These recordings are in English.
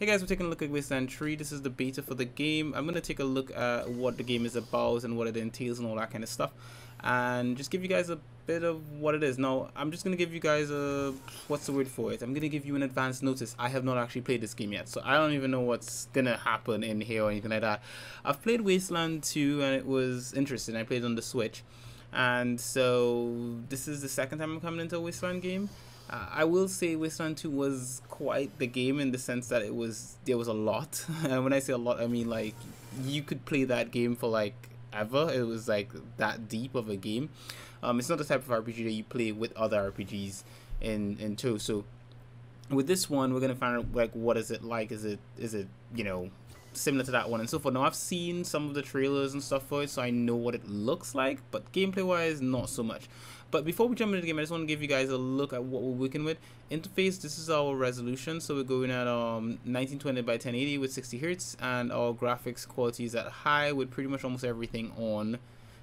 Hey guys, we're taking a look at Wasteland 3. This is the beta for the game. I'm going to take a look at what the game is about and what it entails and all that kind of stuff. And just give you guys a bit of what it is. Now, I'm just going to give you guys a... What's the word for it? I'm going to give you an advance notice. I have not actually played this game yet. So I don't even know what's going to happen in here or anything like that. I've played Wasteland 2 and it was interesting. I played on the Switch. And so this is the second time I'm coming into a Wasteland game. Uh, I will say Wasteland 2 was quite the game in the sense that it was there was a lot. and when I say a lot, I mean like you could play that game for like ever. It was like that deep of a game. Um, it's not the type of RPG that you play with other RPGs in in two. So with this one, we're gonna find out like what is it like? Is it is it you know similar to that one and so forth. Now I've seen some of the trailers and stuff for it, so I know what it looks like, but gameplay wise, not so much. But before we jump into the game, I just want to give you guys a look at what we're working with. Interface, this is our resolution, so we're going at um 1920 by 1080 with 60 hertz, and our graphics quality is at high with pretty much almost everything on.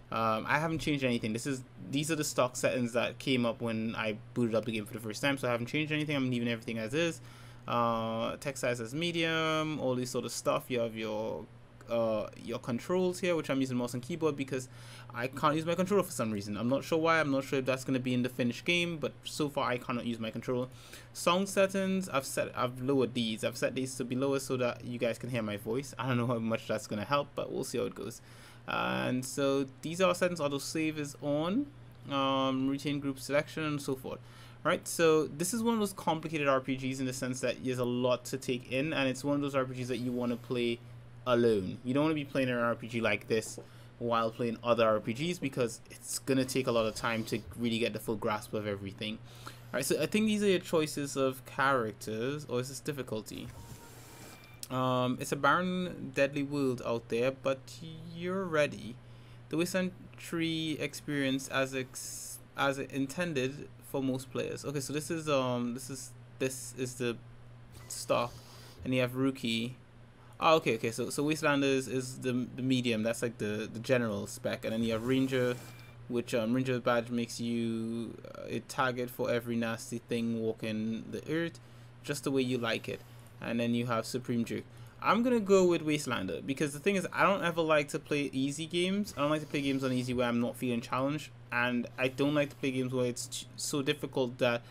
Um, I haven't changed anything. This is these are the stock settings that came up when I booted up the game for the first time, so I haven't changed anything. I'm leaving everything as is uh, text size as medium, all this sort of stuff. You have your uh, your controls here, which I'm using mouse and keyboard because I can't use my controller for some reason. I'm not sure why. I'm not sure if that's going to be in the finished game, but so far I cannot use my controller. Sound settings, I've set, I've lowered these. I've set these to be lower so that you guys can hear my voice. I don't know how much that's going to help, but we'll see how it goes. and so these are settings. Auto save is on. Um, retain group selection and so forth right so this is one of those complicated rpgs in the sense that there's a lot to take in and it's one of those rpgs that you want to play alone you don't want to be playing an rpg like this while playing other rpgs because it's gonna take a lot of time to really get the full grasp of everything all right so i think these are your choices of characters or is this difficulty um it's a barren deadly world out there but you're ready the wasteland 3 experience as ex as intended for most players. Okay, so this is um this is this is the stock, and you have rookie. Oh, okay, okay. So so Wastelanders is the the medium. That's like the the general spec, and then you have Ranger, which um Ranger badge makes you uh, a target for every nasty thing walking the earth, just the way you like it. And then you have Supreme Jerk. I'm gonna go with Wastelander because the thing is I don't ever like to play easy games. I don't like to play games on easy where I'm not feeling challenged, and I don't like to play games where it's so difficult that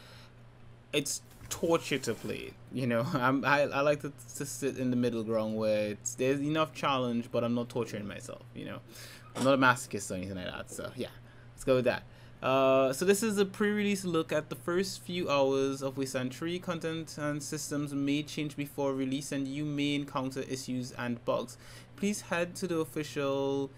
it's torture to play. it. You know, I'm I, I like to, to sit in the middle ground where it's there's enough challenge, but I'm not torturing myself. You know, I'm not a masochist or anything like that. So yeah, let's go with that. Uh, so this is a pre-release look at the first few hours of Wasteland 3 content and systems may change before release and you may encounter issues and bugs. Please head to the official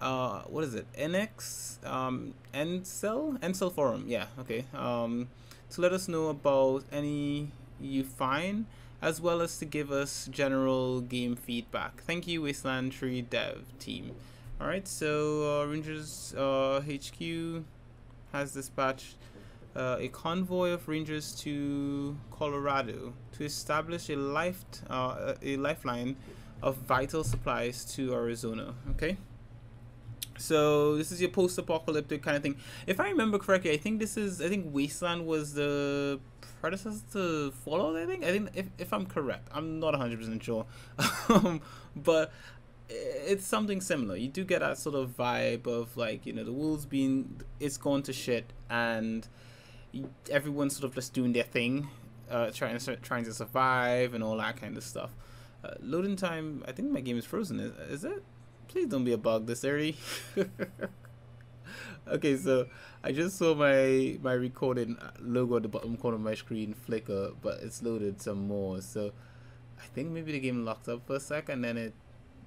uh, what is it? NX um inXile inXile forum. Yeah, okay. Um, to let us know about any you find as well as to give us general game feedback. Thank you, Wasteland 3 dev team. Alright, so uh, Rangers uh, HQ has dispatched uh, a convoy of rangers to Colorado to establish a life uh, a lifeline of vital supplies to Arizona. Okay. So this is your post-apocalyptic kind of thing. If I remember correctly, I think this is I think Wasteland was the predecessor to Fallout. I think I think if if I'm correct, I'm not 100 percent sure, um, but it's something similar. You do get that sort of vibe of like you know the world's being it's gone to shit and everyone's sort of just doing their thing, uh, trying to trying to survive and all that kind of stuff. Uh, loading time. I think my game is frozen. Is, is it? Please don't be a bug this early. okay, so I just saw my my recording logo at the bottom corner of my screen flicker, but it's loaded some more. So I think maybe the game locked up for a sec and then it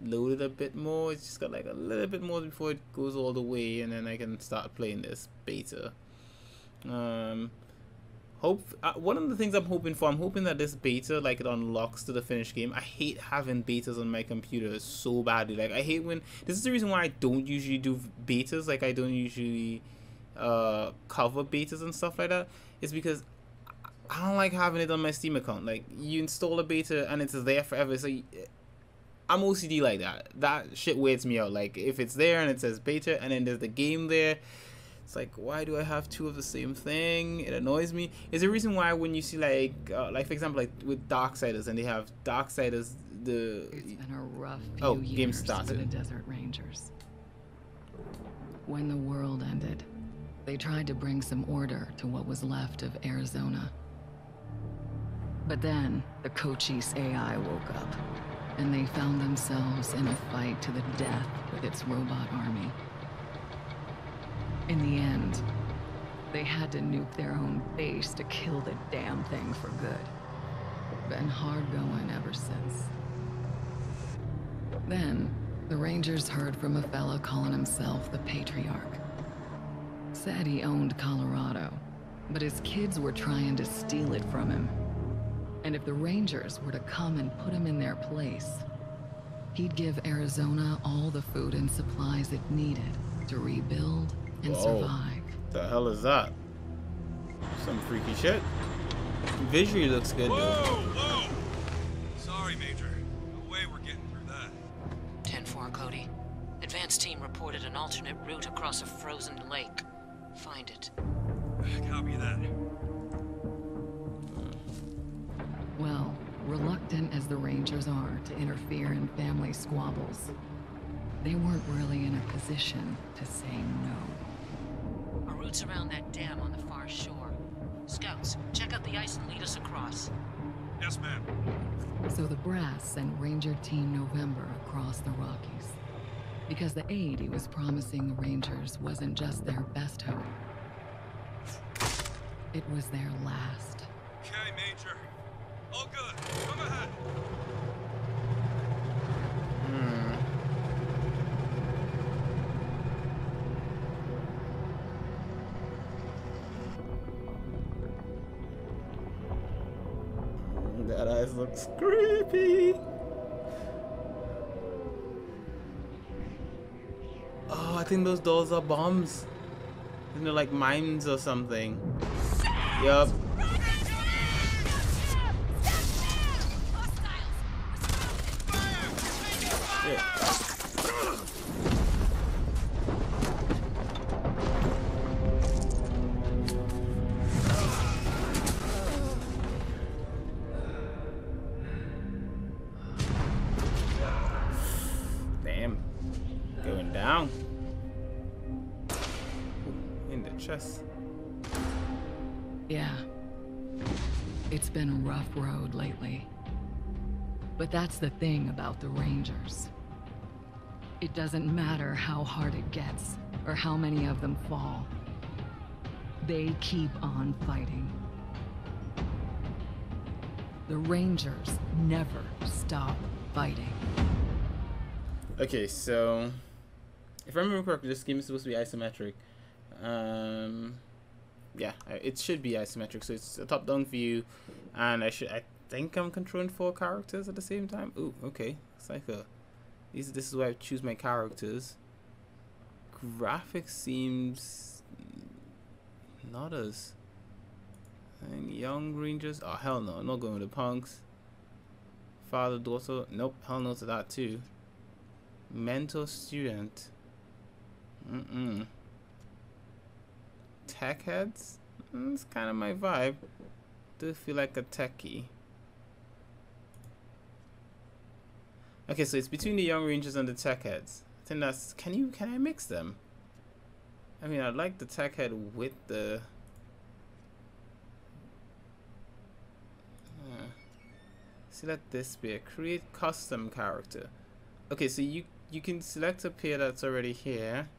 loaded a bit more. It's just got like a little bit more before it goes all the way, and then I can start playing this beta. Um, hope uh, one of the things I'm hoping for, I'm hoping that this beta like it unlocks to the finished game. I hate having betas on my computer so badly. Like I hate when this is the reason why I don't usually do betas. Like I don't usually uh cover betas and stuff like that. Is because I don't like having it on my Steam account. Like you install a beta and it's there forever. So I'm OCD like that. That shit weirds me out. Like if it's there and it says beta and then there's the game there, It's like, why do I have two of the same thing? It annoys me. Is the reason why when you see like, uh, like for example, like with Darksiders, and they have Darksiders, the it's been a rough few oh, years game started. for the Desert Rangers. When the world ended, they tried to bring some order to what was left of Arizona. But then, the Cochise AI woke up, and they found themselves in a fight to the death with its robot army. In the end, they had to nuke their own base to kill the damn thing for good. Been hard going ever since. Then, the Rangers heard from a fella calling himself the Patriarch. Said he owned Colorado, but his kids were trying to steal it from him. And if the Rangers were to come and put him in their place, he'd give Arizona all the food and supplies it needed to rebuild and Whoa. survive. the hell is that? Some freaky shit. Visually looks good Whoa, though. whoa! Sorry, Major. No way we're getting through that. 10-4, Cody. Advance team reported an alternate route across a frozen lake. Find it. Copy that. Well, reluctant as the Rangers are to interfere in family squabbles, they weren't really in a position to say no. Our route's around that dam on the far shore. Scouts, check out the ice and lead us across. Yes, ma'am. So the brass sent Ranger Team November across the Rockies. Because the aid he was promising the Rangers wasn't just their best hope. It was their last. Looks creepy. Oh, I think those dolls are bombs. Isn't it like mines or something? Yup. The thing about the Rangers. It doesn't matter how hard it gets, or how many of them fall. They keep on fighting. The Rangers never stop fighting. Okay, so if I remember correctly, this game is supposed to be isometric. Um, yeah, it should be isometric. So it's a top-down view, and I should I think I'm controlling four characters at the same time. Ooh, okay, it's like a these. This is where I choose my characters. Graphics seems not as. And young rangers. Oh hell no! I'm not going with the punks. Father daughter. Nope. Hell no to that too. Mentor student. Mm-mm. Tech heads? Mm, It's kind of my vibe. Do feel like a techie. Okay, so it's between the young rangers and the tech heads. I think that's. Can you? Can I mix them? I mean, I'd like the tech head with the. Uh, select this pair. Create custom character. Okay, so you you can select a pair that's already here,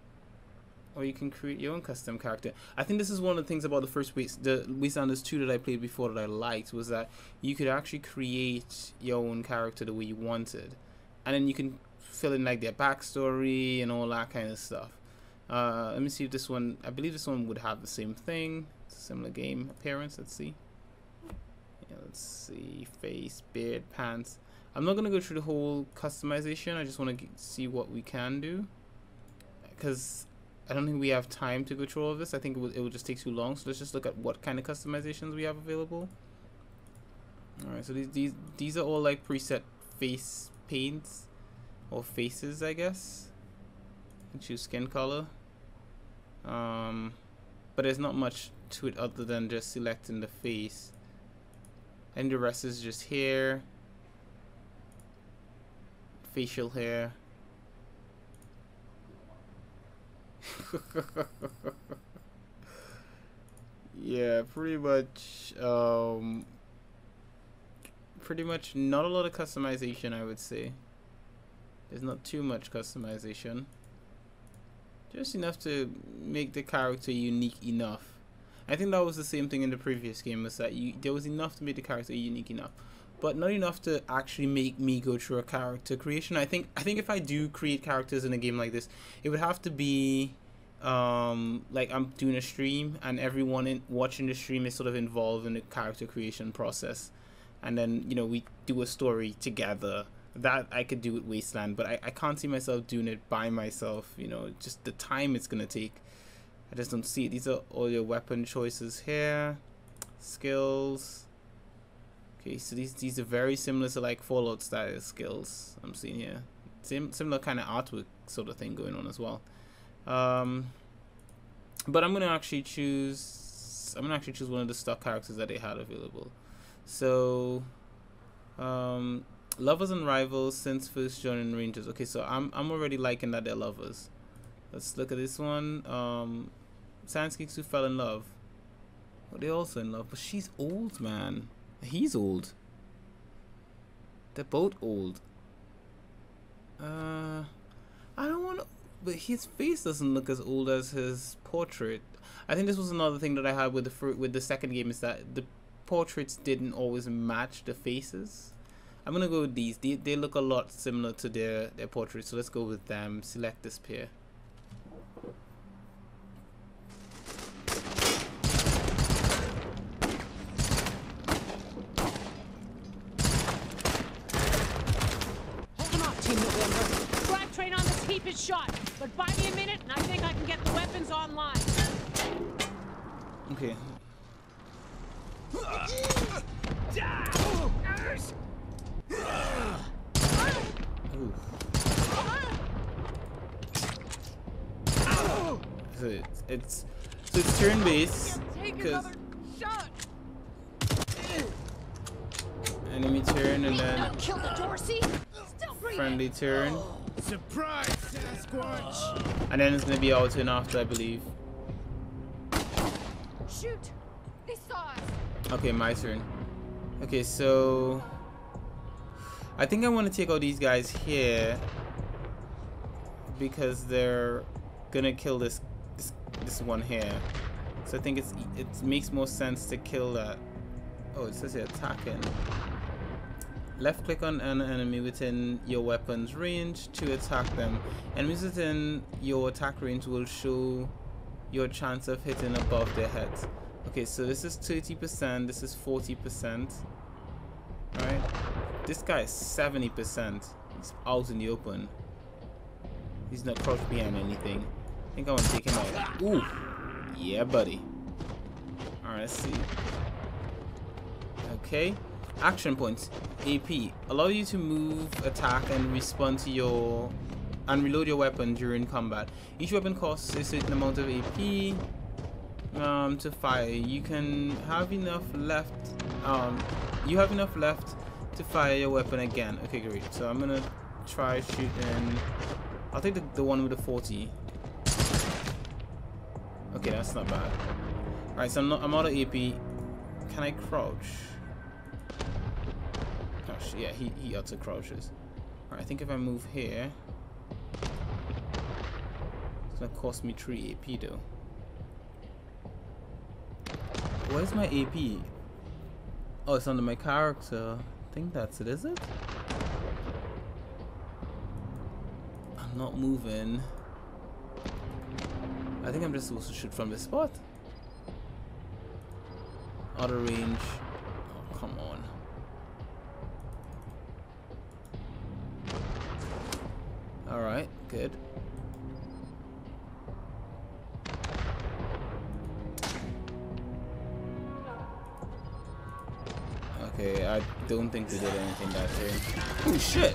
or you can create your own custom character. I think this is one of the things about the first Waste the Wastelanders 2 that I played before that I liked was that you could actually create your own character the way you wanted, and then you can fill in like their backstory and all that kind of stuff. Uh, let me see if this one. I believe this one would have the same thing, similar game appearance. Let's see. Yeah, let's see. Face, beard, pants. I'm not gonna go through the whole customization. I just want to see what we can do, because I don't think we have time to go through all of this. I think it will, it will just take too long. So let's just look at what kind of customizations we have available. All right, so these these these are all like preset face paints or faces, I guess. And choose skin color. Um, but there's not much to it other than just selecting the face. And the rest is just hair, facial hair. yeah, pretty much um pretty much not a lot of customization I would say. There's not too much customization. Just enough to make the character unique enough. I think that was the same thing in the previous game was that you there was enough to make the character unique enough. But not enough to actually make me go through a character creation. I think I think if I do create characters in a game like this, it would have to be um, like I'm doing a stream and everyone in, watching the stream is sort of involved in the character creation process and then you know we do a story together. That I could do with Wasteland but I, I can't see myself doing it by myself you know just the time it's gonna take. I just don't see it. These are all your weapon choices here. Skills. Okay so these these are very similar to like Fallout style skills I'm seeing here. Sim similar kind of artwork sort of thing going on as well. Um, but I'm gonna actually choose I'm gonna actually choose one of the stock characters that they had available so, um, lovers and rivals since first joining Rangers. Okay, so I'm I'm already liking that they're lovers. Let's look at this one. Um, Science Geeks who fell in love. Well, they're also in love, but she's old, man. He's old. They're both old. Uh, I don't want to, but his face doesn't look as old as his portrait. I think this was another thing that I had with the fruit with the second game is that the portraits didn't always match the faces. I'm gonna go with these. They, they look a lot similar to their, their portraits, so let's go with them. Select this pair. Hold on, Team November. Drive train on this heap is shot, but buy me a minute and I think I can get the weapons online. Okay, so it's, it's so it's turn based because enemy turn and then friendly turn. Surprise, Sasquatch! And then it's gonna be auto turn after, I believe. Shoot! They saw us. Okay, my turn. Okay, so I think I want to take all these guys here because they're gonna kill this this, this one here. So I think it's it makes more sense to kill that. Oh, it says here attacking. Left click on an enemy within your weapon's range to attack them. Enemies within your attack range will show your chance of hitting above their heads. Okay, so this is 30%, this is 40%. Right? This guy is 70%. He's out in the open. He's not crouched behind anything. I think I want to take him out. Ooh! Yeah, buddy. Alright, let's see. Okay. Action points. AP. Allow you to move, attack, and respond to your... and reload your weapon during combat. Each weapon costs a certain amount of AP um, to fire. You can have enough left. Um, you have enough left to fire your weapon again. Okay, great. So I'm gonna try shooting. I'll take the, the one with the 40. Okay, that's not bad. Alright, so I'm not I'm out of AP. Can I crouch? Gosh, yeah, he, he auto crouches. Alright, I think if I move here, it's gonna cost me 3 AP though. Where's my AP? Oh, it's under my character. I think that's it, is it? I'm not moving. I think I'm just supposed to shoot from this spot. Out of range. Oh, come on. Alright, good. Don't think we did anything that turn. Oh shit!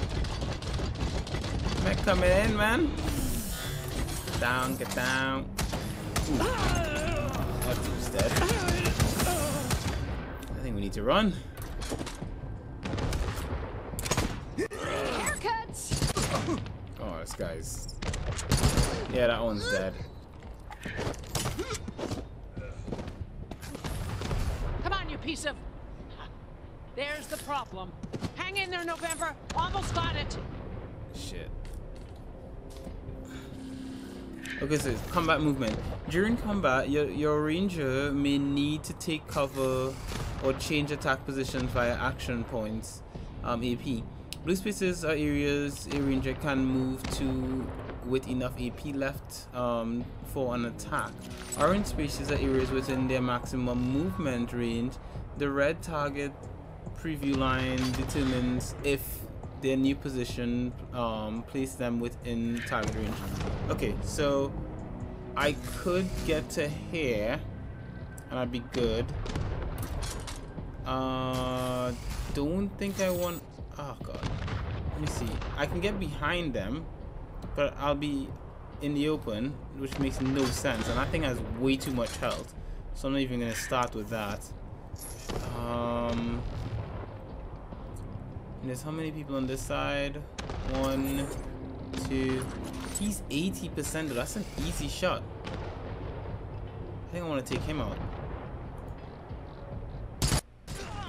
Mech coming in, man. Get down, get down. That dude's dead. I think we need to run. Haircuts! Oh, this guy's. Yeah, that one's dead. Problem. Hang in there, November. Almost got it. Shit. Okay, so combat movement. During combat, your, your ranger may need to take cover or change attack position via action points, um, AP. Blue spaces are areas a ranger can move to with enough AP left um, for an attack. Orange spaces are areas within their maximum movement range. The red target preview line determines if their new position um, place them within target range. Okay, so I could get to here and I'd be good. Uh, don't think I want. Oh god. Let me see. I can get behind them, but I'll be in the open, which makes no sense. And that thing has way too much health, so I'm not even gonna start with that. Um. And there's how many people on this side? One, two. He's 80%. That's an easy shot. I think I want to take him out.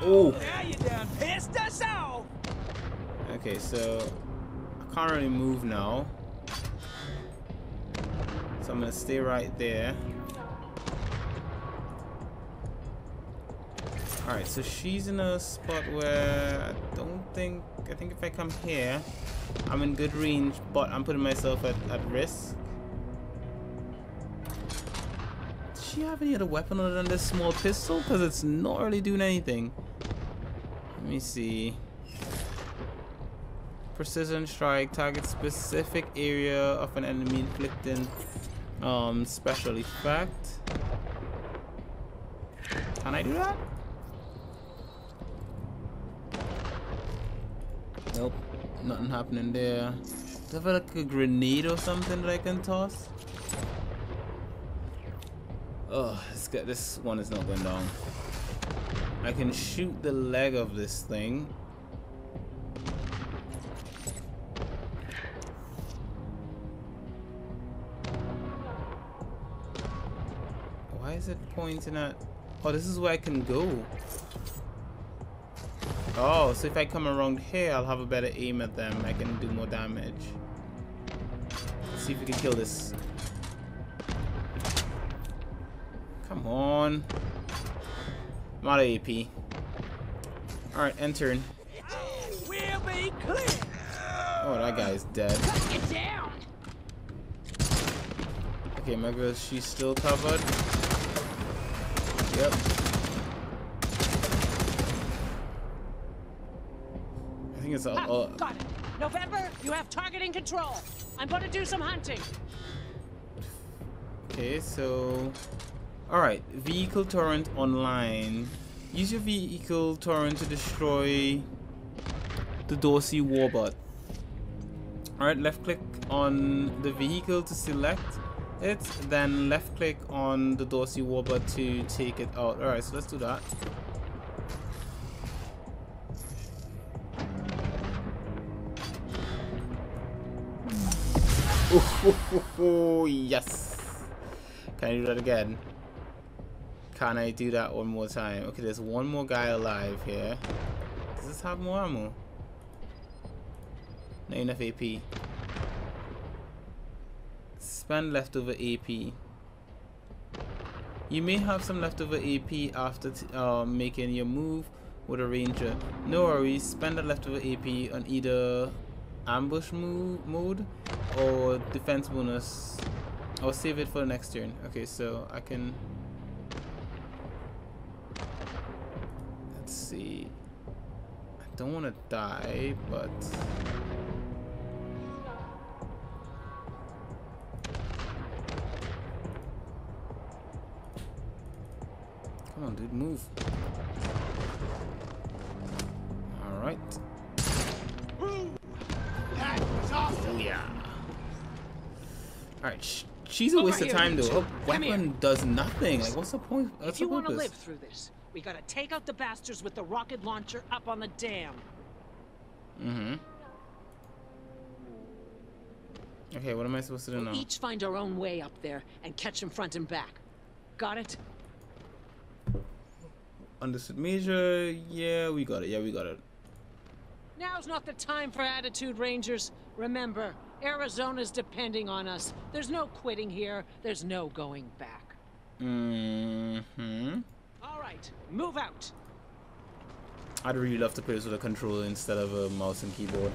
Oh! Now you done pissed us off. Okay, so I can't really move now. So I'm gonna stay right there. Alright, so she's in a spot where I don't think I think if I come here I'm in good range, but I'm putting myself at, at risk. Does she have any other weapon other than this small pistol? Because it's not really doing anything. Let me see. Precision strike, target specific area of an enemy inflicting um, special effect. Can I do that? Nope, nothing happening there. Do I have like a grenade or something that I can toss? Oh, this, one is not going down. I can shoot the leg of this thing. Why is it pointing at... Oh, this is where I can go. Oh, so if I come around here, I'll have a better aim at them. I can do more damage. Let's see if we can kill this. Come on. I'm out of AP. Alright, be clear. Oh, that guy's dead. Okay, my girl, she's still covered. Yep. Think it's all. Ha, all got it. November, you have targeting control. I'm going to do some hunting. okay, so. Alright, vehicle turret online. Use your vehicle turret to destroy the Dorsey warbot. Alright, left click on the vehicle to select it, then left click on the Dorsey warbot to take it out. Alright, so let's do that. Oh, yes. Can I do that again? Can I do that one more time? Okay, there's one more guy alive here. Does this have more ammo? Not enough AP. Spend leftover AP. You may have some leftover AP after uh, making your move with a ranger. No worries, spend the leftover AP on either ambush move mode or defense bonus. I'll save it for the next turn. Okay, so I can. Let's see. I don't want to die, but. Come on, dude, move. All right. That was awesome. Yeah. Alright, sh she's a waste of time though. Come here. weapon does nothing. Like, what's the point? What's if you want to live through this, we gotta take out the bastards with the rocket launcher up on the dam. Mm-hmm. Okay, what am I supposed to do We'll now? each find our own way up there and catch them front and back. Got it? Understood, Major. Yeah, we got it. Yeah, we got it. Now's not the time for attitude, Rangers. Remember, Arizona's depending on us. There's no quitting here. There's no going back. Mm-hmm. All right, move out. I'd really love to play this with a controller instead of a mouse and keyboard.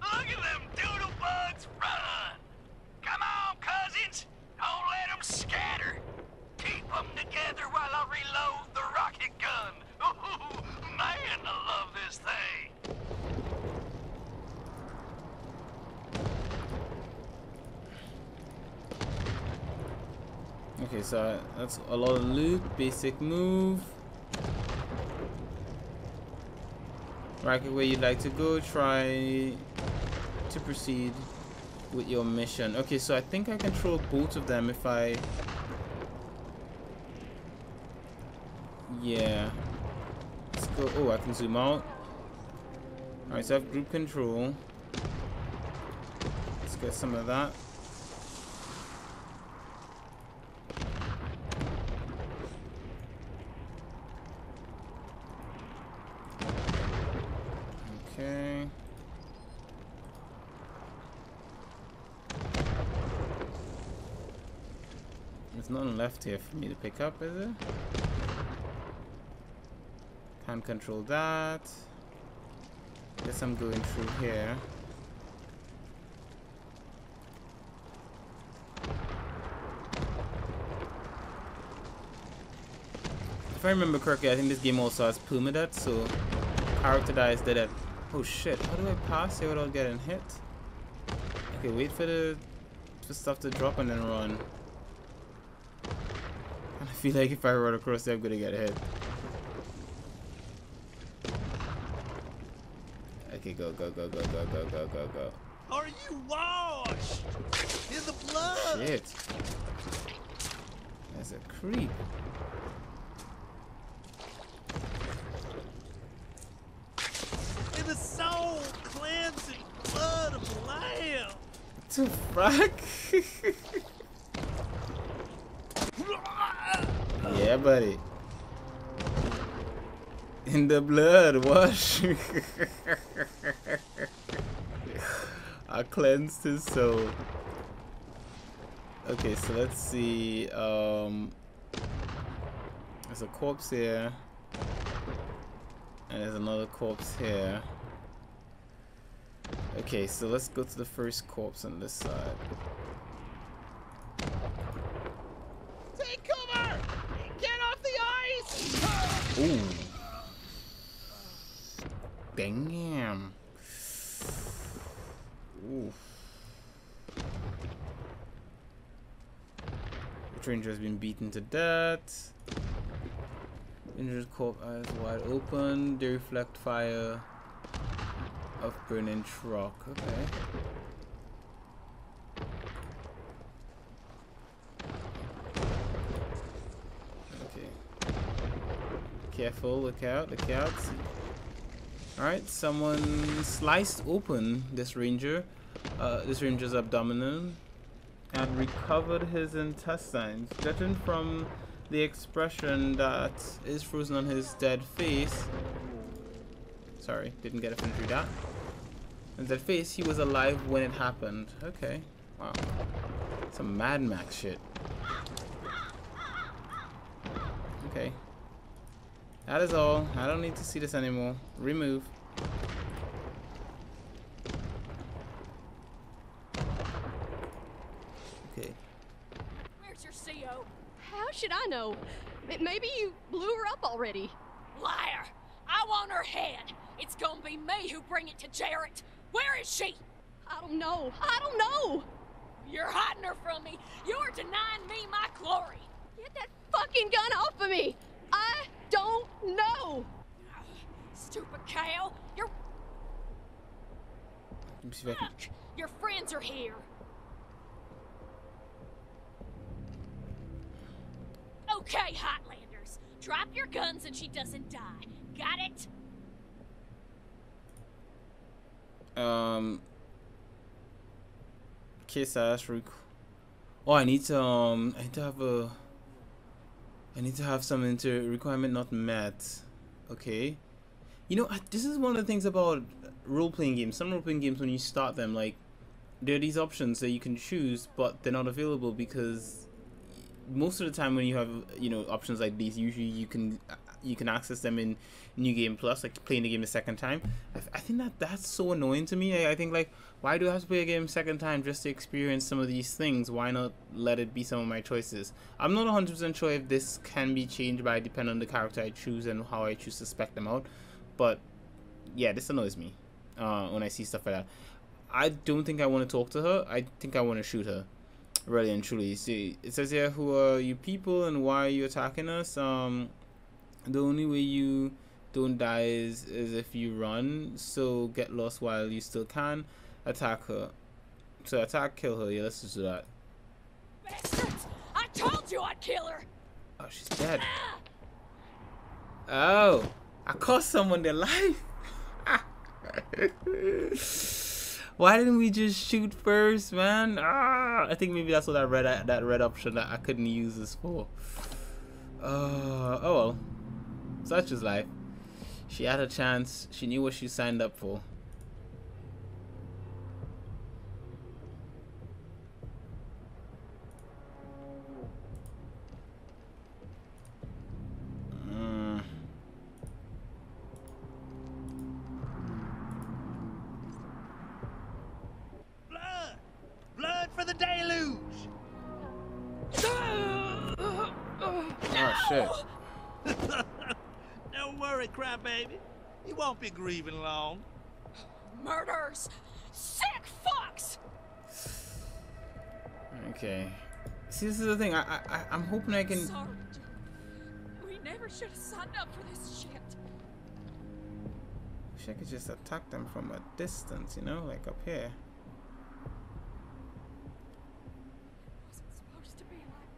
Look at them doodle bugs run! Come on, cousins! Don't let them scatter! Keep them together while I reload the rocket gun! Ooh, man, I love this thing! Okay, so I- that's a lot of loot, basic move. Rocket where you'd like to go, try to proceed with your mission. Okay, so I think I control both of them if I... Yeah. Let's go. Oh, I can zoom out. Alright, so I have group control. Let's get some of that. Okay. There's nothing left here for me to pick up, is it? Can't control that. Guess I'm going through here. If I remember correctly, I think this game also has permadeath, so character dies dead at Oh shit, how do I pass here without getting hit? Okay, wait for the for stuff to drop and then run. I feel like if I run across there, I'm gonna get hit. Okay, go, go, go, go, go, go, go, go, go. Are you washed in the blood? Shit. That's a creep. In the soul cleansing blood of the lamb? What the fuck? yeah, buddy. In the blood, wash. I cleansed his soul. Okay, so let's see. Um, there's a corpse here, and there's another corpse here. Okay, so let's go to the first corpse on this side. Take cover! Get off the ice! Ooh. Damn. Ooh. The ranger has been beaten to death. Injured corpse eyes wide open. They reflect fire of burning. Okay. Okay. Careful, look out, look out. Alright, someone sliced open this ranger, uh, this ranger's abdomen, and recovered his intestines. Judging from the expression that is frozen on his dead face, sorry, didn't get a finish read that. His dead face, he was alive when it happened. Okay, wow. Some Mad Max shit. Okay. That is all. I don't need to see this anymore. Remove. Okay. Where's your CO? How should I know? Maybe you blew her up already. Liar! I want her head. It's gonna be me who bring it to Jarrett. Where is she? I don't know. I don't know. You're hiding her from me. You're denying me my glory. Get that fucking gun off of me. I don't know. Stupid cow. You're. me see if I can. Look, your friends are here. Okay, Hotlanders. Drop your guns and she doesn't die. Got it? Um. Kiss ass rec- Oh, I need to um. I need to have a. I need to have some inter requirement not met. Okay. You know, this is one of the things about role playing games. Some role playing games, when you start them, like there are these options that you can choose, but they're not available because most of the time when you have you know options like these, usually you can you can access them in New Game Plus, like playing the game the second time. I, I think that that's so annoying to me. I, I think like, why do I have to play a game second time just to experience some of these things? Why not let it be some of my choices? I'm not 100% sure if this can be changed by depending on the character I choose and how I choose to spec them out. But yeah, this annoys me uh, when I see stuff like that. I don't think I want to talk to her. I think I want to shoot her. Really and truly. See, it says here, who are you people and why are you attacking us? Um, the only way you don't die is, is if you run. So get lost while you still can. Attack her. So attack, kill her. Yeah, let's just do that. Bastards! I told you I'd kill her! Oh, she's dead. Oh, I cost someone their life. Why didn't we just shoot first, man? Ah, I think maybe that's what that red that red option that I couldn't use this for. Uh, oh well. Such is life. She had a chance. She knew what she signed up for. Won't grieving long. Murders! Sick fucks! Okay. See, this is the thing. I, I, I- I'm hoping I can. Sorry, We never should have signed up for this shit. Wish I could just attack them from a distance, you know, like up here. wasn't supposed to be like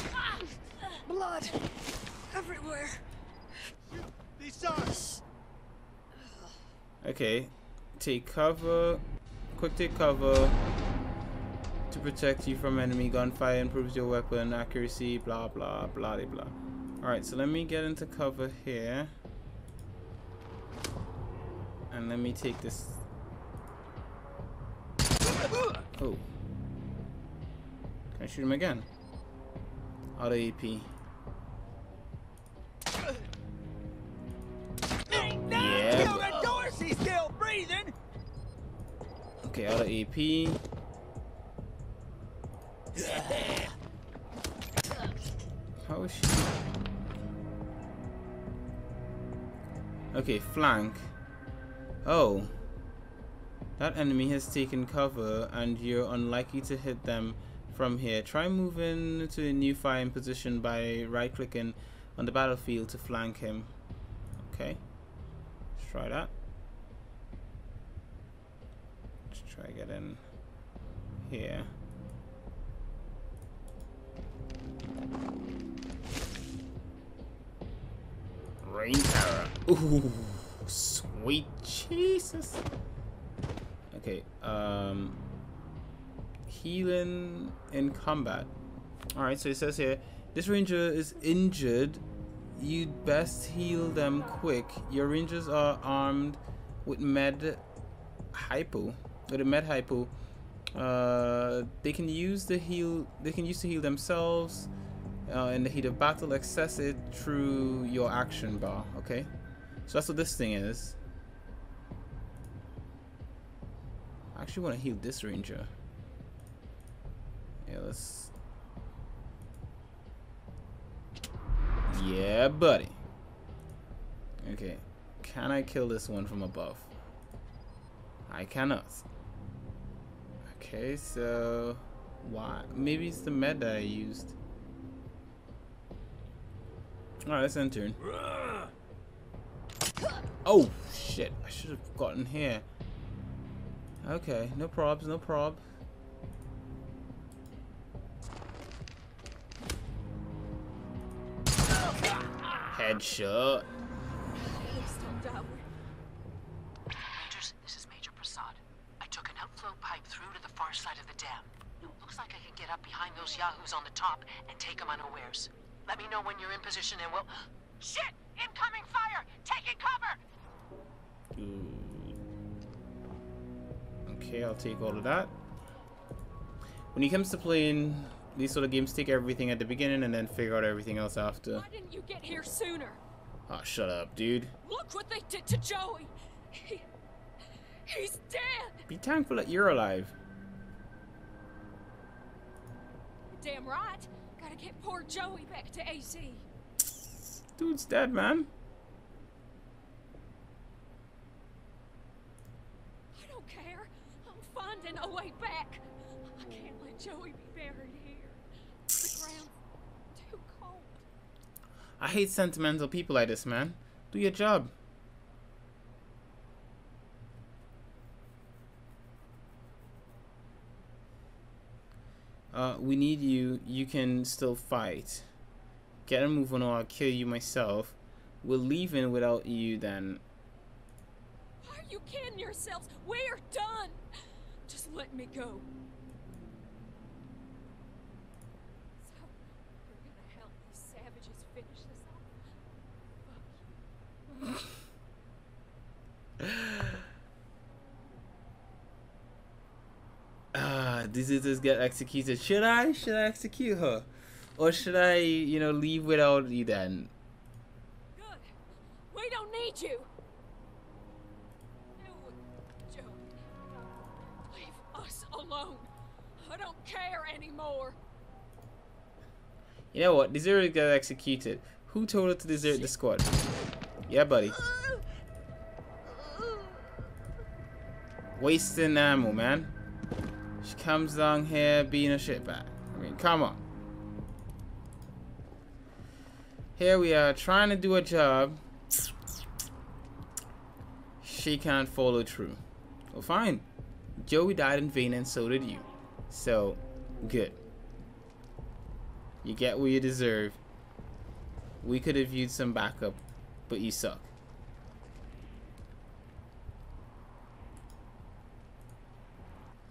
this. Blood everywhere. These are Okay. Take cover. Quick take cover. To protect you from enemy gunfire, improves your weapon accuracy, blah blah blah blah blah. Alright, so let me get into cover here. And let me take this. Oh. Can I shoot him again? Auto AP. Okay, auto AP. How is she? Okay, flank. Oh. That enemy has taken cover and you're unlikely to hit them from here. Try moving to a new firing position by right clicking on the battlefield to flank him. Okay. Let's try that. Let's get in here. Rain arrow. Ooh, sweet Jesus. Okay, um, healing in combat. All right, so it says here, this ranger is injured. You'd best heal them quick. Your rangers are armed with med hypo. With the med hypo, uh, they can use the heal. They can use to heal themselves uh, in the heat of battle. Access it through your action bar. Okay, so that's what this thing is. I actually want to heal this ranger. Yeah, let's. Yeah, buddy. Okay, can I kill this one from above? I cannot. Okay, so why? Maybe it's the med that I used. Alright, let's end turn. Oh, shit. I should have gotten here. Okay, no probs, no prob. Headshot. Please don't die. Rangers, this is Major Prasad. I took an outflow pipe through to the far side of the dam. It looks like I can get up behind those yahoos on the top and take them unawares. Let me know when you're in position and we'll... Shit! Incoming fire! Taking cover! Okay, I'll take all of that. When it comes to playing these sort of games, take everything at the beginning and then figure out everything else after. Why didn't you get here sooner? Oh, shut up, dude. Look what they did to Joey. He, he's dead. Be thankful that you're alive. Damn right. Gotta get poor Joey back to AC. Dude's dead, man. I don't care. I'm finding a way back. I can't let Joey be buried here. The ground's too cold. I hate sentimental people like this, man. Do your job. Uh, we need you. You can still fight. Get a move on or I'll kill you myself. We're leaving without you then. Are you kidding yourselves? We're done. Just let me go. So, you're gonna help these savages finish this off? Fuck you. Ah, these get executed. Should I? Should I execute her? Or should I, you know, leave without you then? Good. We don't need you. No, Joey. Leave us alone. I don't care anymore. You know what? Deserter got executed. Who told her to desert the squad? Yeah, buddy. Wasting ammo, man. She comes down here being a shitbag. I mean, come on. Here we are trying to do a job. She can't follow through. Well, fine. Joey died in vain and so did you. So, good. You get what you deserve. We could have used some backup, but you suck.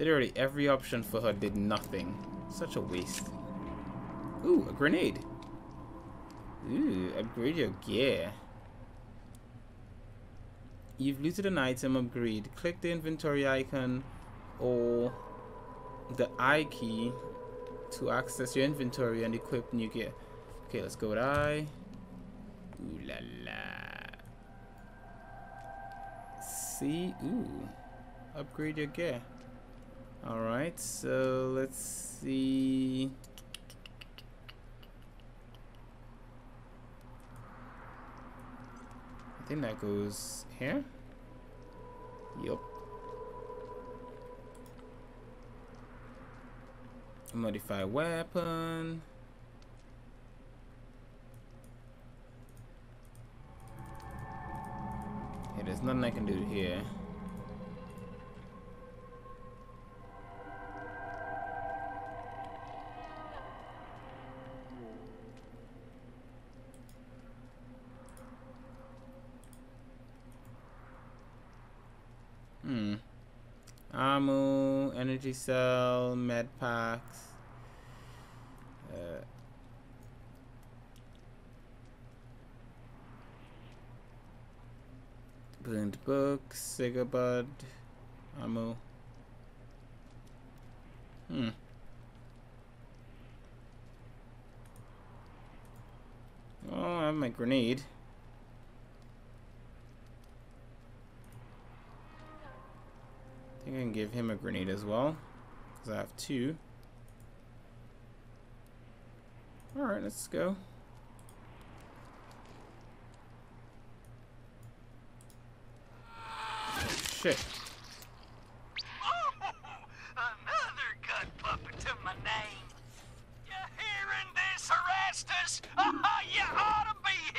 Literally every option for her did nothing. Such a waste. Ooh, a grenade. Ooh, upgrade your gear. You've looted an item, upgrade. Click the inventory icon or the I key to access your inventory and equip new gear. Okay, let's go with I. Ooh la la. See? Ooh. Upgrade your gear. Alright, so let's see. I think that goes here. Yup. Modify weapon. There's nothing I can do here. Energy cell, med packs. Uh, Burned book, cigar bud, ammo. Hmm. Oh, I have my grenade. I think I can give him a grenade as well. Because I have two. Alright, let's go. Shit. Oh, another gut puppet to my name. You hearing this, Erastus? you ought to be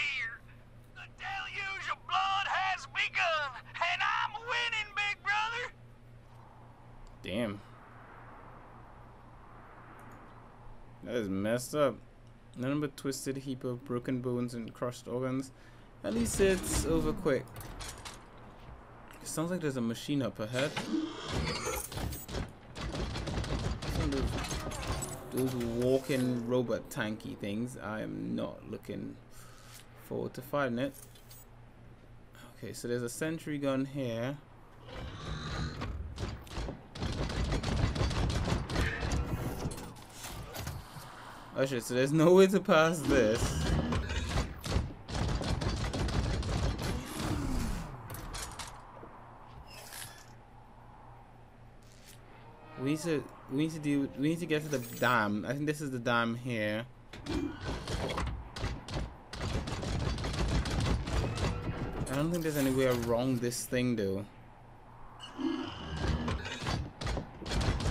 Damn. That up. None but twisted heap of broken bones and crushed organs. At least it's over quick. It sounds like there's a machine up ahead. Those walking robot tanky things. I am not looking forward to fighting it. Okay, so there's a sentry gun here. Oh shit, so there's no way to pass this. We need to we need to do we need to get to the dam. I think this is the dam here. I don't think there's any way around this thing though.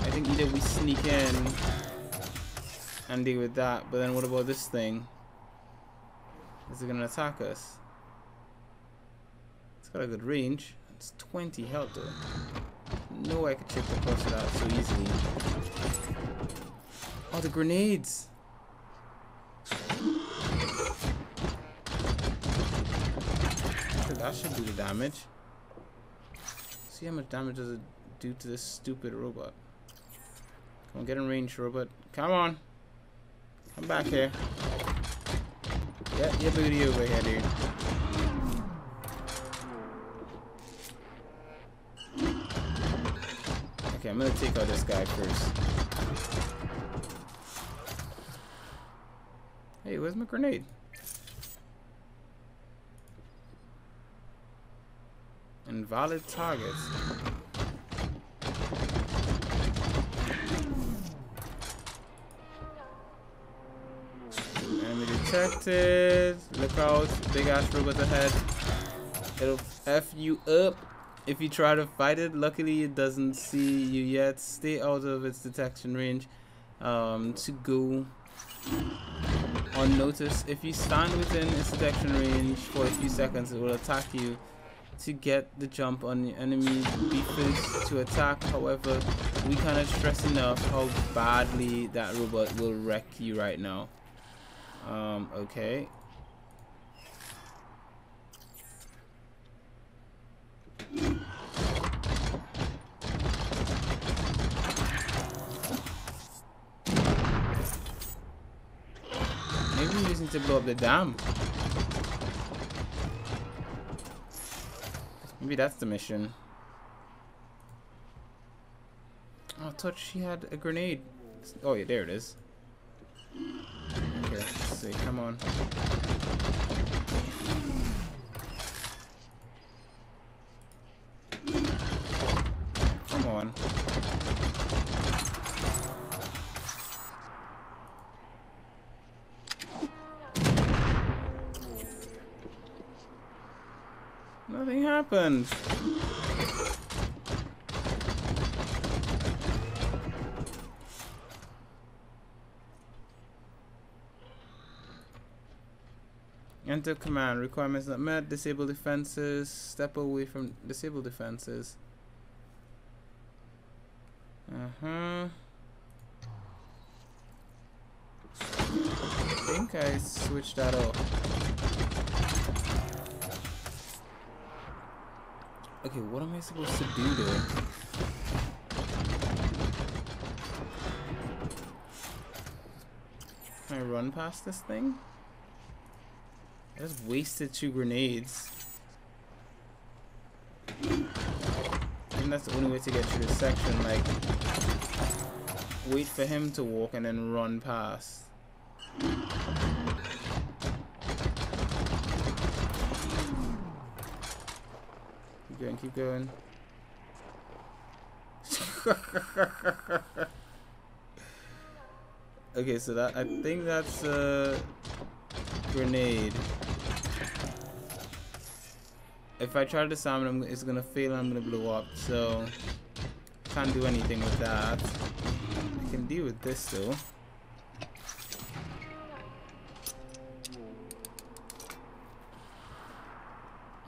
I think either we sneak in deal with that. But then what about this thing? Is it gonna attack us? It's got a good range. It's 20 health though. No way I could chip across that so easily. Oh, the grenades! That should do the damage. See how much damage does it do to this stupid robot? Come on, get in range, robot. Come on! Come back here. Get your booty over here, dude. Okay, I'm gonna take out this guy first. Hey, where's my grenade? Invalid targets. Detected. Look out, big ass robot ahead. It'll F you up if you try to fight it. Luckily, it doesn't see you yet. Stay out of its detection range um, to go unnoticed. If you stand within its detection range for a few seconds, it will attack you to get the jump on the enemy. Be to attack. However, we cannot stress enough how badly that robot will wreck you right now. Um, okay. Maybe we just need to blow up the dam. Maybe that's the mission. Oh, I thought she had a grenade. Oh yeah, there it is. See, come on. Come on. Nothing happened. Enter command. Requirements not met. Disable defenses. Step away from disable defenses. Uh-huh. I think I switched that off. Okay, what am I supposed to do there? Can I run past this thing? Just wasted two grenades. Think that's the only way to get through this section, like wait for him to walk and then run past. Keep going, keep going. okay, so that I think that's a grenade. If I try to disarm it, I'm, it's gonna fail and I'm gonna blow up. So can't do anything with that. I can deal with this though.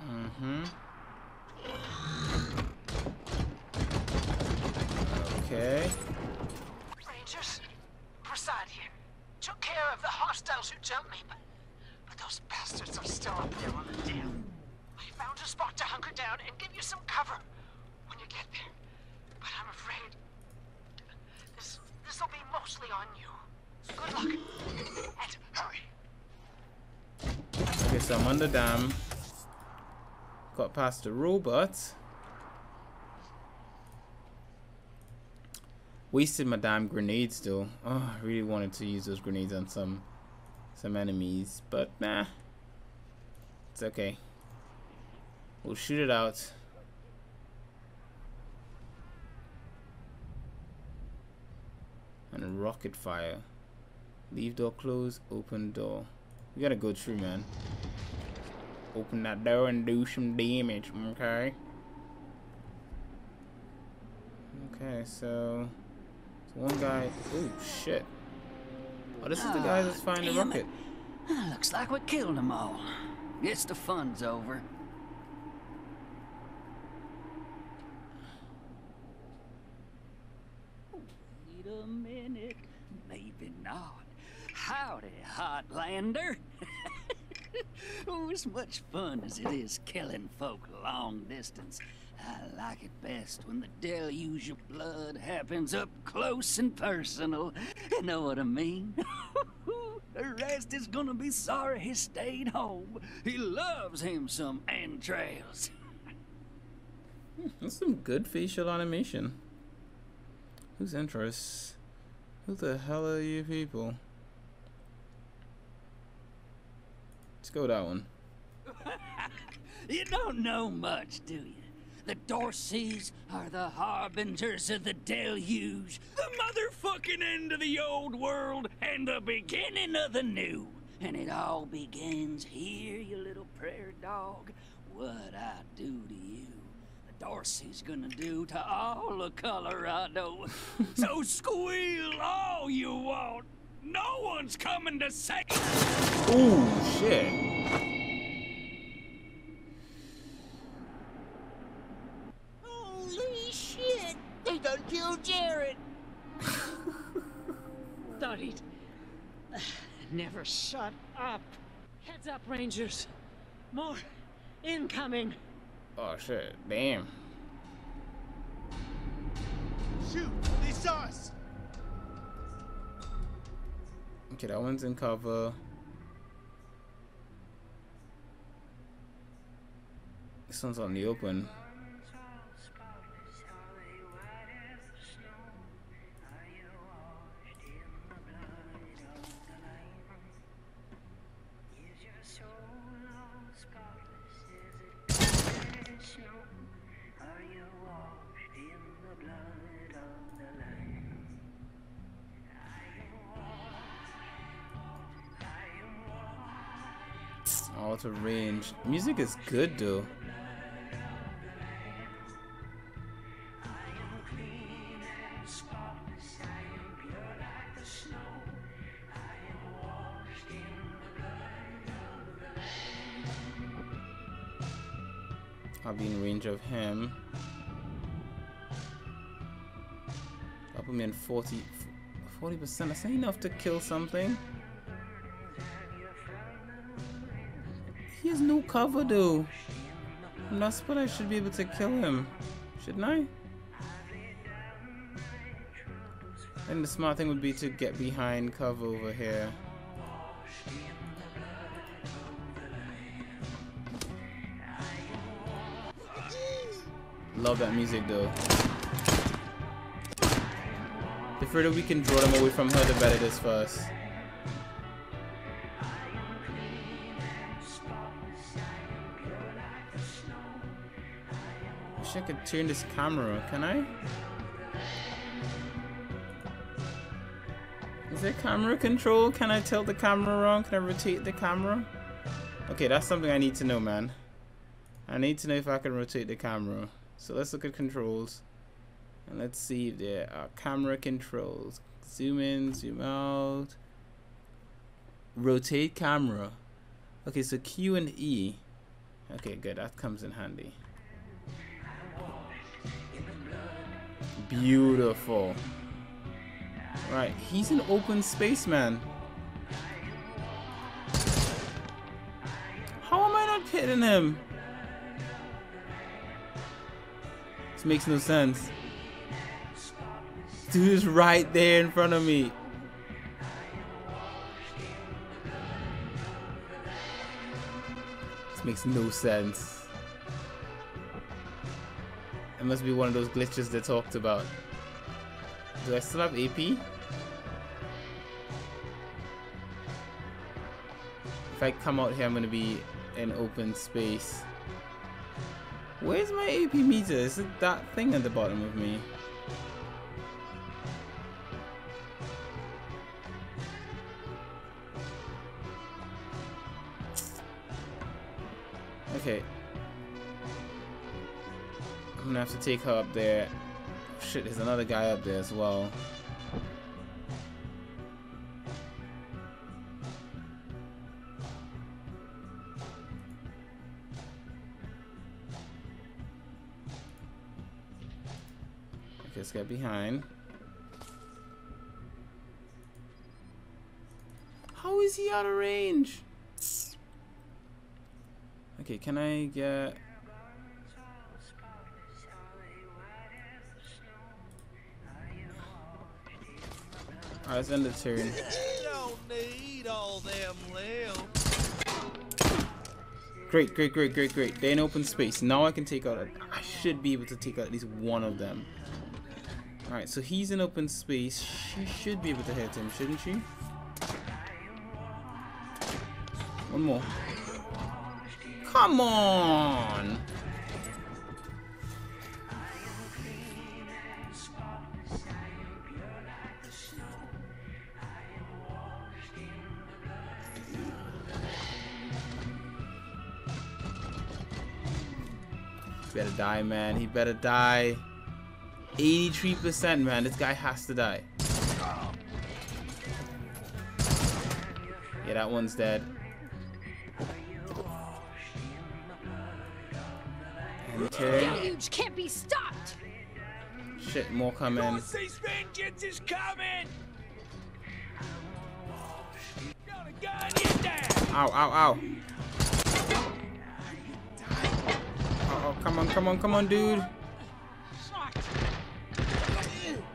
Mm-hmm. Okay. Rangers, Prasad here. Took care of the hostiles who jumped me, but, but those bastards are still up there on the dam. I found a spot to hunker down and give you some cover when you get there. But I'm afraid this this'll be mostly on you. Good luck. And hurry. Okay, so I'm on the dam. Got past the robot. Wasted my damn grenades though. Oh, I really wanted to use those grenades on some some enemies, but nah. It's okay. We'll shoot it out. And rocket fire. Leave door closed, open door. We gotta go through, man. Open that door and do some damage, okay? Okay, so... so one guy... Oh, shit. Oh, this is the guy ah, that's firing the rocket. it. Looks like we killed them all. Guess the fun's over. A minute. Maybe not. Howdy, Hotlander. oh, as much fun as it is killing folk long distance, I like it best when the deluge of blood happens up close and personal. You know what I mean? the rest is gonna be sorry he stayed home. He loves him some entrails. Hmm, that's some good facial animation. Whose interests? Who the hell are you people? Let's go that one. You don't know much, do you? The Dorseys are the harbingers of the deluge, the motherfucking end of the old world, and the beginning of the new. And it all begins here, you little prairie dog. What I do to you, the Dorsey's gonna do to all of Colorado. so squeal all you want. No one's coming to save. Oh shit. Holy shit! They done killed Jared. Thought he'd never shut up. Heads up, Rangers. More incoming. Oh shit. Damn. Shoot! They saw us! Okay, that one's in cover. This one's on the open. Is good though. I'll be in range of him. I'll put me in 40 40%. That's not enough to kill something. Cover though. I'm not supposed I should be able to kill him. Shouldn't I? And the smart thing would be to get behind cover over here. Love that music though. The further we can draw them away from her, the better it is for us. Could turn this camera, can I? Is there camera control? Can I tilt the camera around? Can I rotate the camera? Okay, that's something I need to know, man. I need to know if I can rotate the camera. So let's look at controls. And let's see if there are camera controls. Zoom in, zoom out. Rotate camera. Okay, so Q and E. Okay, good. That comes in handy. Beautiful. Right, he's an open space man. How am I not hitting him? This makes no sense. Dude is right there in front of me. This makes no sense. It must be one of those glitches they talked about. Do I still have AP? If I come out here, I'm gonna be in open space. Where's my AP meter? Is it that thing at the bottom of me? Okay. I'm gonna have to take her up there. Shit, there's another guy up there as well. Okay, let's get behind. How is he out of range? Okay, can I get... Alright, let's end them limbs. Great, great, great, great, great. They're in open space. Now I can take out... A, I should be able to take out at least one of them. Alright, so he's in open space. She should be able to hit him, shouldn't she? One more. Come on! Die, man. He better die. 83%, man. This guy has to die. Yeah, that one's dead. Okay. Deluge can't be stopped! Shit, more coming. Dorsey's vengeance is coming! Gonna gun you down! Ow, ow, ow. Oh, come on, come on, come on, dude.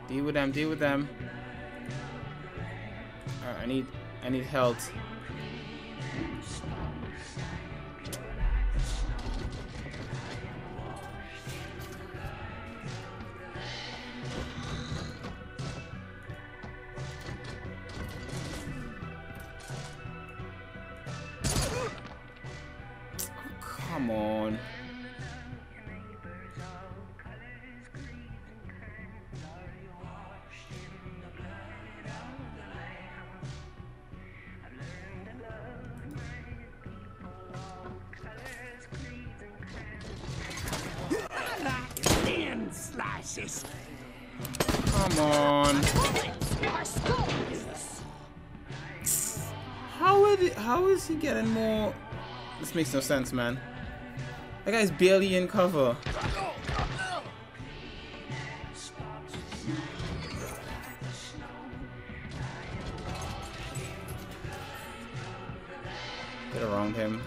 Deal with them, deal with them. I need, I need health. Makes no sense, man. That guy's barely in cover. Get around him.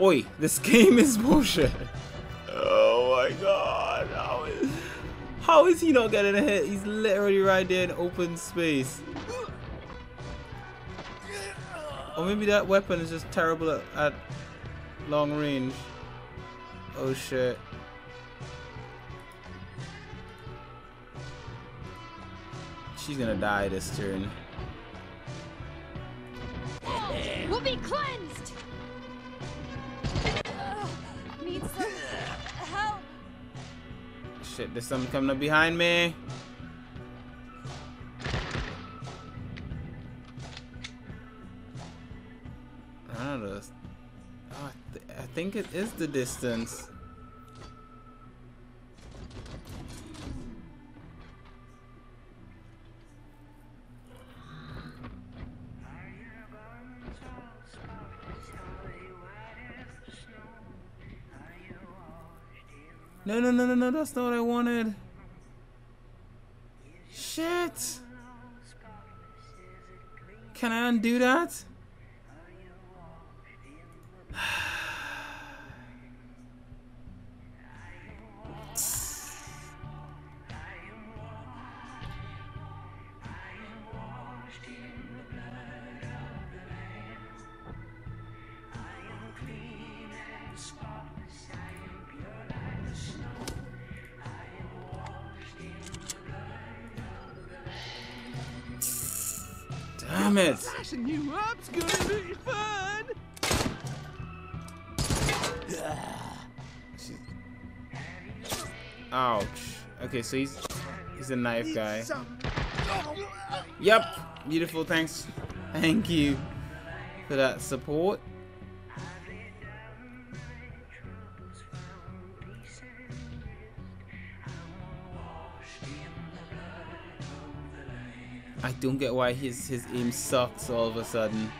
Oi, this game is bullshit. Oh my god. How is, how is he not getting a hit? He's literally right there in open space. Or maybe that weapon is just terrible at, at long range. Oh shit. She's gonna die this turn. We'll be cleansed! Ugh, need some help. Shit, there's something coming up behind me. Think it is the distance. No, no, no, no, no, that's not what I wanted. Shit. Can I undo that? Fun. Ouch. Okay, so he's he's a knife guy. Yep. Beautiful. Thanks. Thank you for that support. I don't get why his his aim sucks all of a sudden.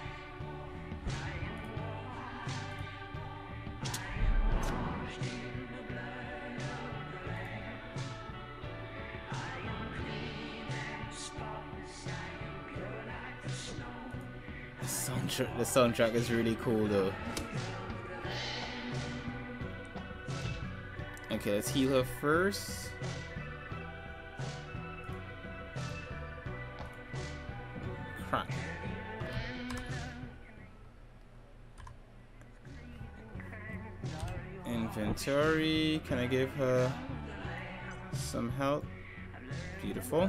Soundtrack, is really cool though. Okay, let's heal her first. Crap. Inventory. Can I give her some help? Beautiful.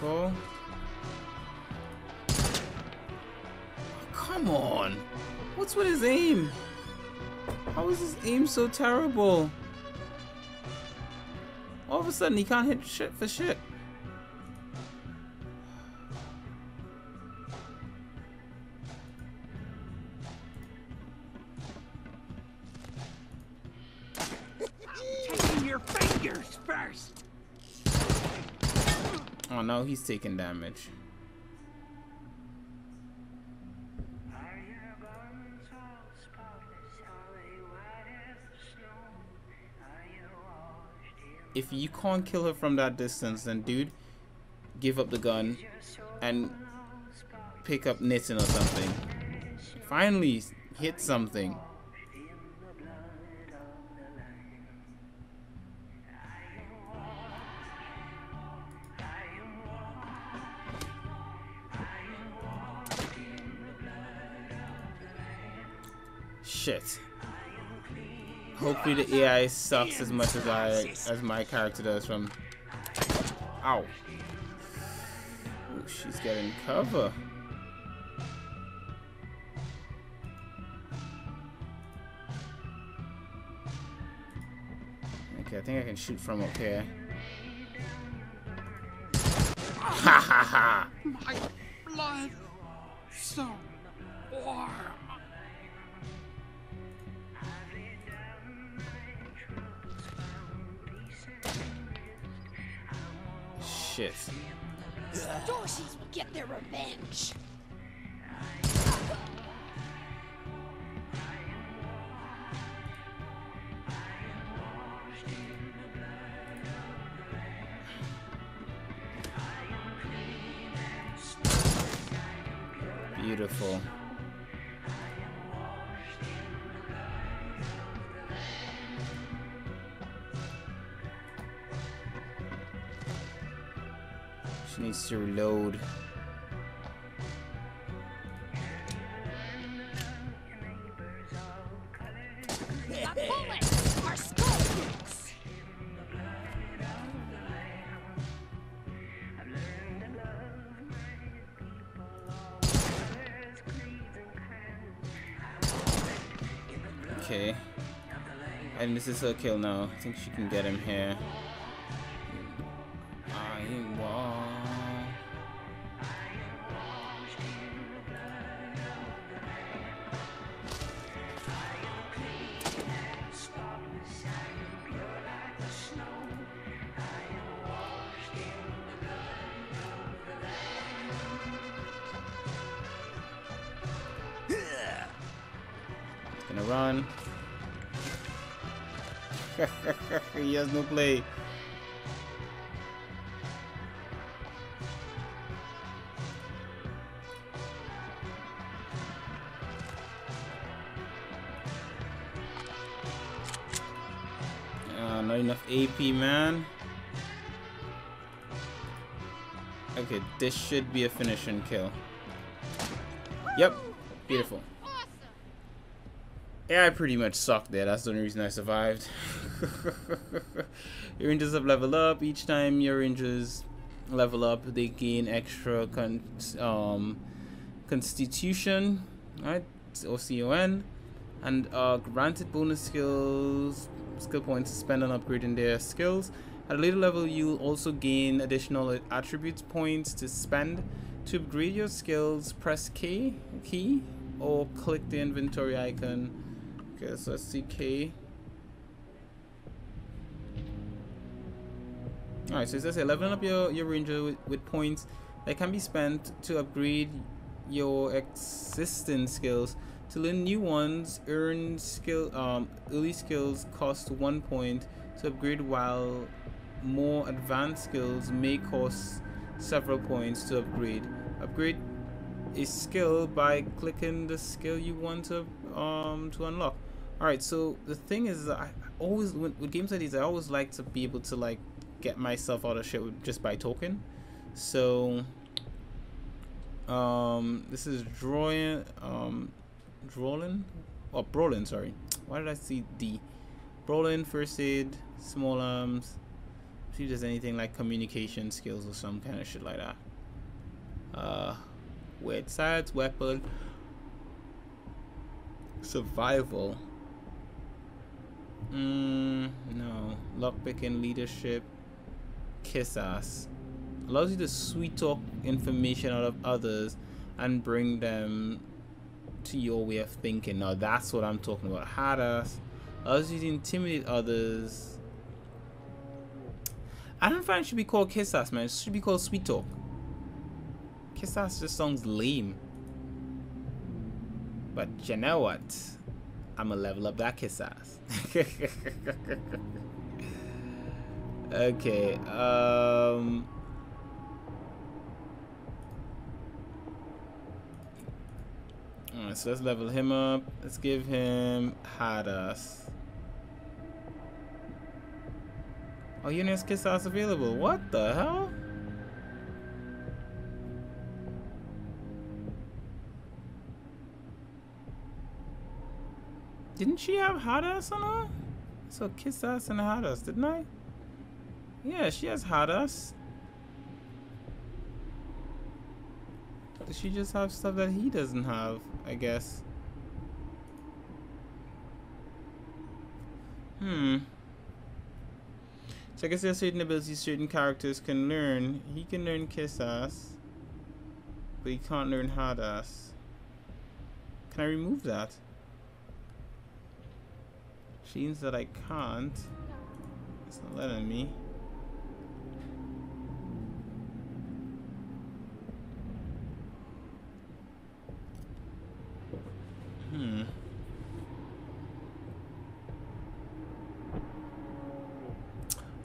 Come on! What's with his aim? How is his aim so terrible? All of a sudden he can't hit shit for shit. Oh he's taking damage. If you can't kill her from that distance, then dude, give up the gun and pick up knitting or something. Finally, hit something. The AI sucks as much as I as my character does from Ow. Ooh, she's getting cover. Okay, I think I can shoot from up here. Ha ha ha! beautiful. She needs to reload. This is her kill now. I think she can get him here. He has no play. Uh, not enough AP, man. Okay, this should be a finishing kill. Yep, beautiful. Yeah, I pretty much sucked there. That's the only reason I survived. your rangers have leveled up. Each time your rangers level up, they gain extra con um, constitution, right? Or CON, and uh, granted bonus skills, skill points to spend on upgrading their skills. At a later level, you'll also gain additional attributes points to spend. To upgrade your skills, press K key or click the inventory icon. Okay, so let's see K. Alright, so it says leveling up your, your ranger with, with points that can be spent to upgrade your existing skills. To learn new ones, earn skill um, early skills cost one point to upgrade while more advanced skills may cost several points to upgrade. Upgrade a skill by clicking the skill you want to um to unlock. Alright, so the thing is I always with games like these I always like to be able to like get myself out of shit just by talking. So um this is drawing um drawing oh brawling sorry. Why did I see D? Brawling, first aid, small arms. See if there's anything like communication skills or some kind of shit like that. Uh weird science, weapon, survival. Mm, no. Lockpicking, leadership, kiss ass. Allows you to sweet talk information out of others and bring them to your way of thinking. Now that's what I'm talking about. Hard ass. Allows you to intimidate others. I don't find it should be called kiss ass, man. It should be called sweet talk. Kiss ass just sounds lame. But you know what? I'm gonna level up that kiss ass. okay, um. Alright, so let's level him up. Let's give him hard ass. Oh, Union's kiss ass available. What the hell? Didn't she have hot ass on her? So kiss ass and hot ass, didn't I? Yeah, she has hot ass. Does she just have stuff that he doesn't have, I guess? Hmm. So I guess there are certain abilities certain characters can learn. He can learn kiss ass. But he can't learn hard ass. Can I remove that? Means that I can't. It's not letting me. Hmm.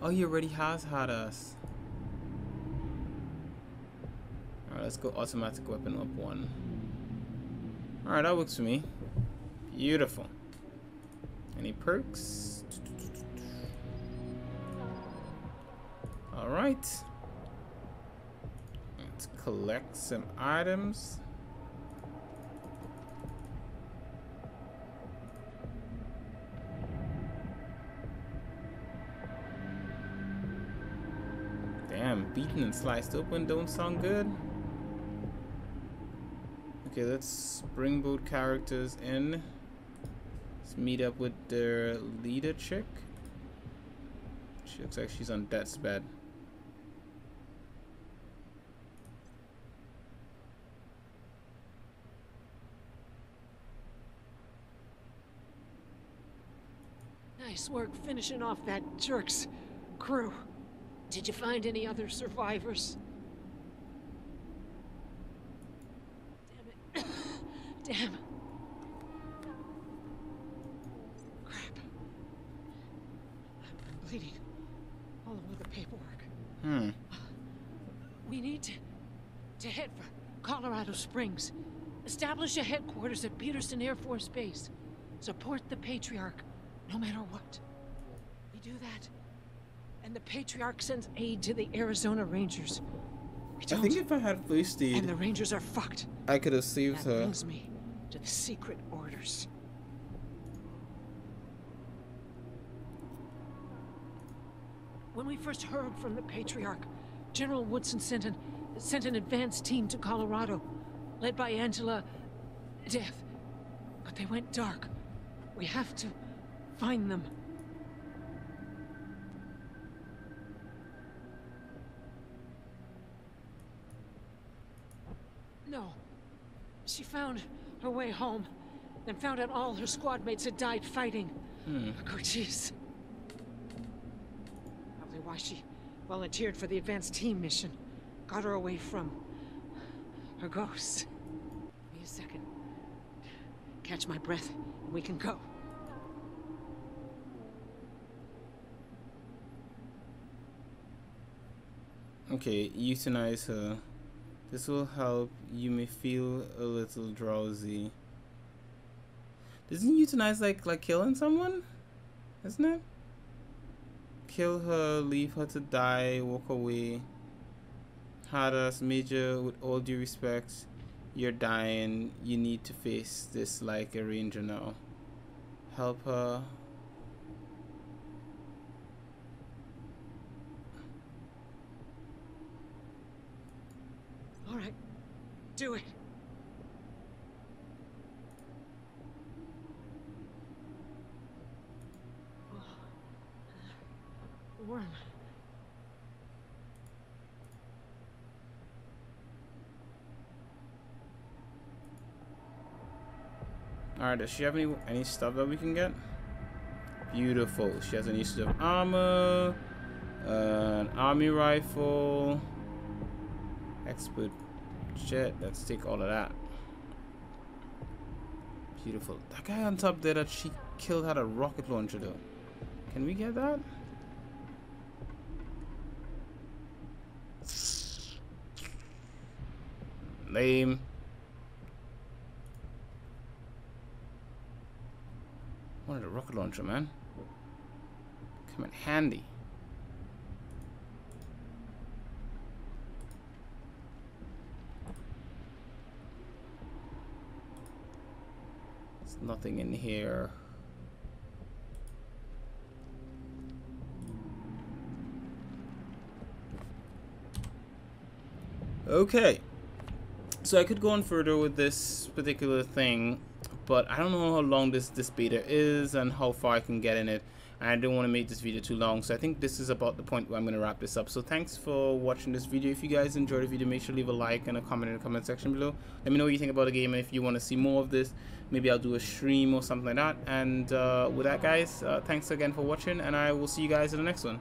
Oh, he already has had us. Alright, let's go automatic weapon up one. Alright, that works for me. Beautiful. Any perks? Alright. Let's collect some items. Beaten and sliced open don't sound good. Okay, let's bring both characters in. Let's meet up with their leader chick. She looks like she's on death's bed. Nice work finishing off that jerk's crew. Did you find any other survivors? Damn it. Damn. Crap. I'm bleeding all over the paperwork. Hmm. We need to, to head for Colorado Springs. Establish a headquarters at Peterson Air Force Base. Support the Patriarch, no matter what. We do that, and the Patriarch sends aid to the Arizona Rangers. We I don't, think if I had first and the Rangers are fucked. I could have saved That her. brings me to the secret orders. When we first heard from the Patriarch, General Woodson sent an, sent an advance team to Colorado, led by Angela Deth. But they went dark. We have to find them. No. She found her way home, and found out all her squad mates had died fighting. Hmm. Oh, jeez. Probably why she volunteered for the advanced team mission. Got her away from her ghost. Give me a second. Catch my breath, and we can go. Okay, euthanize her. This will help. You may feel a little drowsy. Doesn't euthanize like like killing someone? Isn't it? Kill her, leave her to die, walk away. Hadass Major, with all due respect, you're dying. You need to face this like a ranger now. Help her. All right. Do it. Warm. Alright, does she have any any stuff that we can get? Beautiful. She has an use of armor, uh, an army rifle, expert jet. Let's take all of that. Beautiful. That guy on top there that she killed had a rocket launcher though. Can we get that? Lame. Wanted a rocket launcher, man. Come in handy. Nothing in here. Okay. So I could go on further with this particular thing, but I don't know how long this, this beta is and how far I can get in it. I don't want to make this video too long, so I think this is about the point where I'm going to wrap this up. So thanks for watching this video. If you guys enjoyed the video, make sure to leave a like and a comment in the comment section below. Let me know what you think about the game, and if you want to see more of this, maybe I'll do a stream or something like that. And uh, with that, guys, uh, thanks again for watching, and I will see you guys in the next one.